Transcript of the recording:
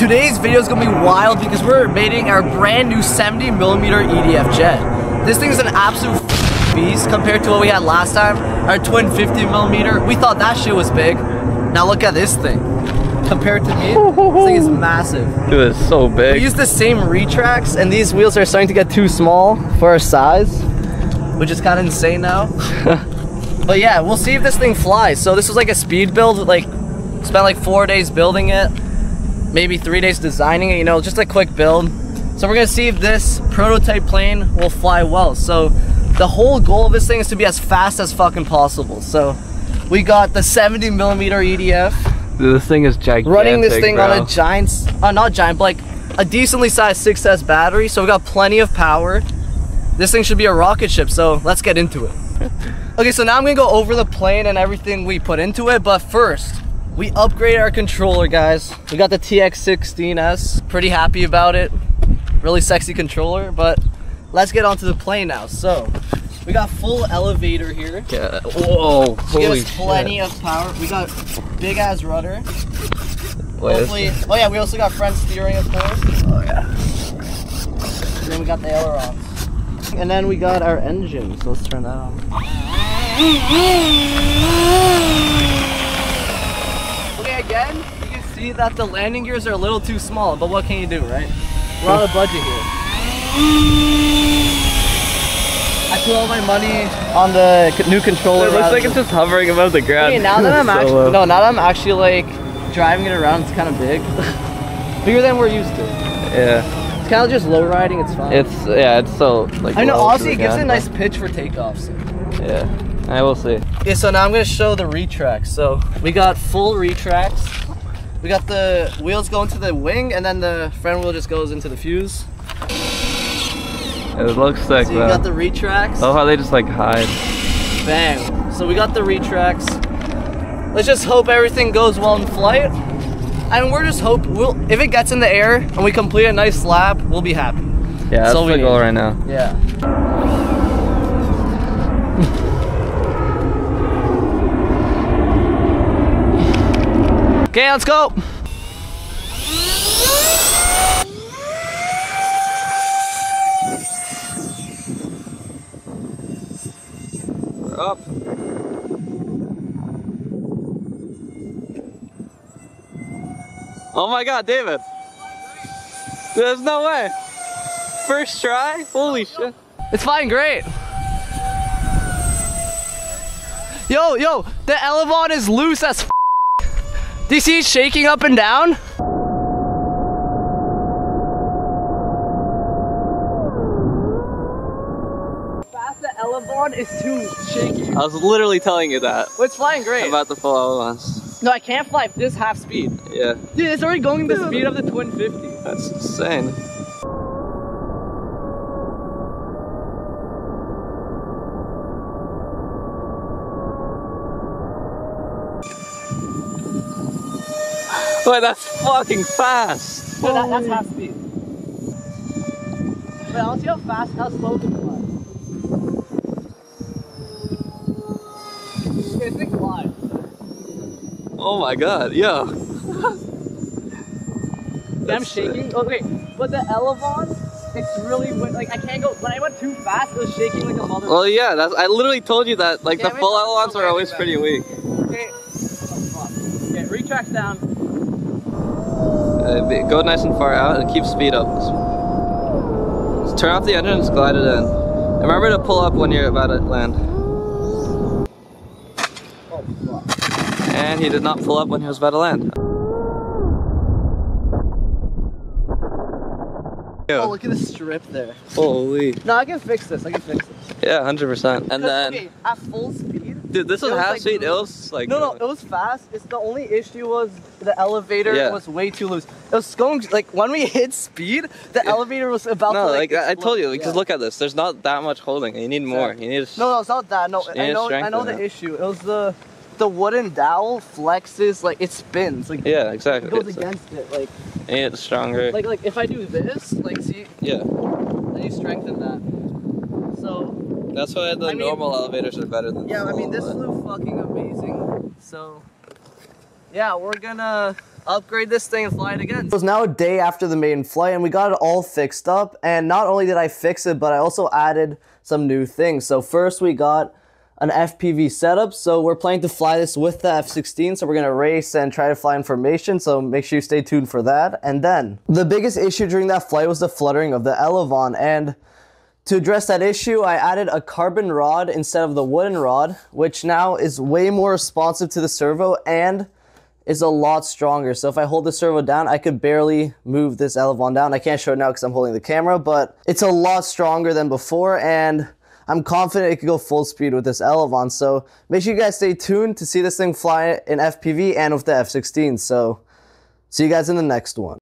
Today's video is gonna be wild because we're mating our brand new 70 millimeter EDF jet. This thing is an absolute beast compared to what we had last time. Our twin 50 millimeter. We thought that shit was big. Now look at this thing. Compared to me, this thing is massive. Dude, it's so big. We use the same retracts and these wheels are starting to get too small for our size, which is kind of insane now. but yeah, we'll see if this thing flies. So this was like a speed build, like spent like four days building it, maybe three days designing it, you know, just a quick build. So we're gonna see if this prototype plane will fly well. So the whole goal of this thing is to be as fast as fucking possible. So we got the 70 millimeter EDF Dude, this thing is gigantic. running this thing bro. on a giant, uh, not giant, but like a decently sized 6S battery. So we got plenty of power. This thing should be a rocket ship. So let's get into it. okay, so now I'm gonna go over the plane and everything we put into it. But first, we upgraded our controller, guys. We got the TX16S. Pretty happy about it. Really sexy controller. But let's get onto the plane now. So we got full elevator here. Yeah. Whoa. Holy us plenty shit. of power. We got big ass rudder. Wait, Hopefully, oh yeah, we also got front steering, of course. Oh yeah. And then we got the ailerons. And then we got our engine, so let's turn that on. Okay, again, you can see that the landing gears are a little too small, but what can you do, right? We're on a budget here. I put all my money on the new controller. It looks like it's just hovering above the ground. Okay, now that I'm So actually low. no, now that I'm actually like driving it around, it's kind of big, bigger than we're used to. Yeah. It's kind of just low riding. It's fine. It's yeah. It's so like. I know. low to Honestly, it gives it a nice pitch for takeoffs. Yeah. I will see. Okay, so now I'm gonna show the retracts. So we got full retracts. We got the wheels going to the wing, and then the front wheel just goes into the fuse. It looks sick So you though. got uh, the retracts. Oh, how they just like hide. Bang. So we got the retracts. Let's just hope everything goes well in flight. And we're just hope we'll if it gets in the air and we complete a nice lap, we'll be happy. Yeah, that's all we the goal need. right now. Yeah. Okay, let's go. We're up. Oh my god, David. There's no way. First try? Holy shit. It's flying great. Yo, yo, the Elevon is loose as Do you see it shaking up and down? Fast the Elevon is too shaky. I was literally telling you that Well, it's flying great. about the full elements. no, I can't fly this half speed. Yeah, Dude, it's already going the speed of the Twin 50. that's insane. Wait, that's fucking fast. No, that, that's half speed. But I'll see how fast, how slow can fly. Okay, thing flies. Oh my god, yo. I'm shaking. Okay, but the Elevon, it's really like I can't go. When I went too fast, it was shaking like a mother. Well, yeah, that's, I literally told you that, like, the Damn full I'm are always pretty weak. Okay. Fuck. Okay, retracts down. Uh, go nice and far out and keep speed up. Just turn off the engine and just glide it in. And remember to pull up when you're about to land. Oh. And he did not pull up when he was about to land. Oh, look at the strip there. Holy. No, I can fix this. I can fix this. Yeah, 100%. And then, okay, at full speed. Dude, this was was half like- speed. It was like, No, no, uh, it was fast. It's the only issue was the elevator Yeah. was way too loose. It was going like when we hit speed, the elevator was about no, to like, like. I told you, just Yeah. look at this. There's not that much holding. You need more. You need. No, no, it's not that. No, I know, I know the it. issue. It was the the wooden dowel flexes like it spins like Yeah, it exactly. goes It's- against it like You need it stronger. like like if I do this like see yeah. I need strengthen that. So That's why the I mean- normal elevators are better than yeah, I mean this flew fucking amazing. So yeah, we're gonna upgrade this thing and fly it again. It was now a day after the maiden flight and we got it all fixed up. And not only did I fix it, but I also added some new things. So first we got an FPV setup. So we're planning to fly this with the F-16. So we're gonna race and try to fly in formation. So make sure you stay tuned for that. And then the biggest issue during that flight was the fluttering of the Elevon. And to address that issue, I added a carbon rod instead of the wooden rod, which now is way more responsive to the servo and is a lot stronger. So if I hold the servo down, I could barely move this Elevon down. I can't show it now because I'm holding the camera, but it's a lot stronger than before and I'm confident it could go full speed with this Elevon. So make sure you guys stay tuned to see this thing fly in FPV and with the F-16. So see you guys in the next one.